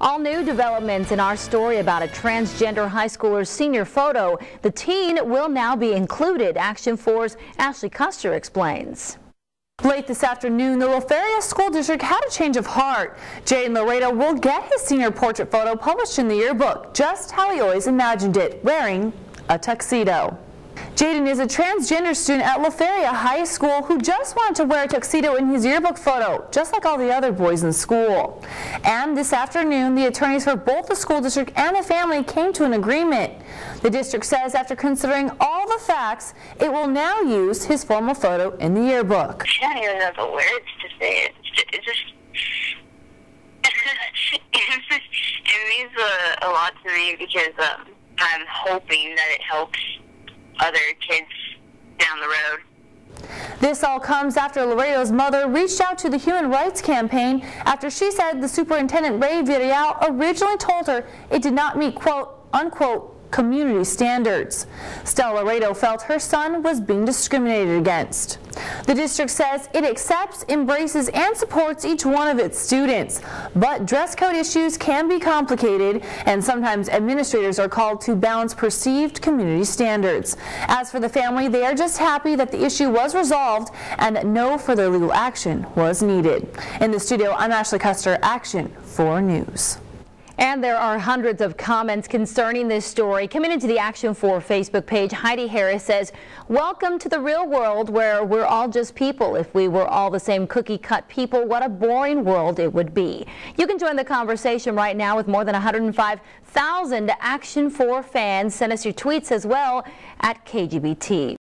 All new developments in our story about a transgender high schooler's senior photo. The teen will now be included. Action 4's Ashley Custer explains. Late this afternoon, the LaFeria School District had a change of heart. Jaden Laredo will get his senior portrait photo published in the yearbook, just how he always imagined it, wearing a tuxedo. Jaden is a transgender student at LaFeria High School who just wanted to wear a tuxedo in his yearbook photo, just like all the other boys in school. And this afternoon, the attorneys for both the school district and the family came to an agreement. The district says after considering all the facts, it will now use his formal photo in the yearbook. I don't even know the words to say it. It's just, it means a, a lot to me because um, I'm hoping that it helps other kids down the road. This all comes after Laredo's mother reached out to the Human Rights Campaign after she said the superintendent Ray Villarreal originally told her it did not meet quote unquote community standards. Stella Laredo felt her son was being discriminated against. The district says it accepts, embraces, and supports each one of its students, but dress code issues can be complicated, and sometimes administrators are called to balance perceived community standards. As for the family, they are just happy that the issue was resolved and that no further legal action was needed. In the studio, I'm Ashley Custer, Action 4 News. And there are hundreds of comments concerning this story. Coming into the Action 4 Facebook page, Heidi Harris says, Welcome to the real world where we're all just people. If we were all the same cookie cut people, what a boring world it would be. You can join the conversation right now with more than 105,000 Action 4 fans. Send us your tweets as well at KGBT.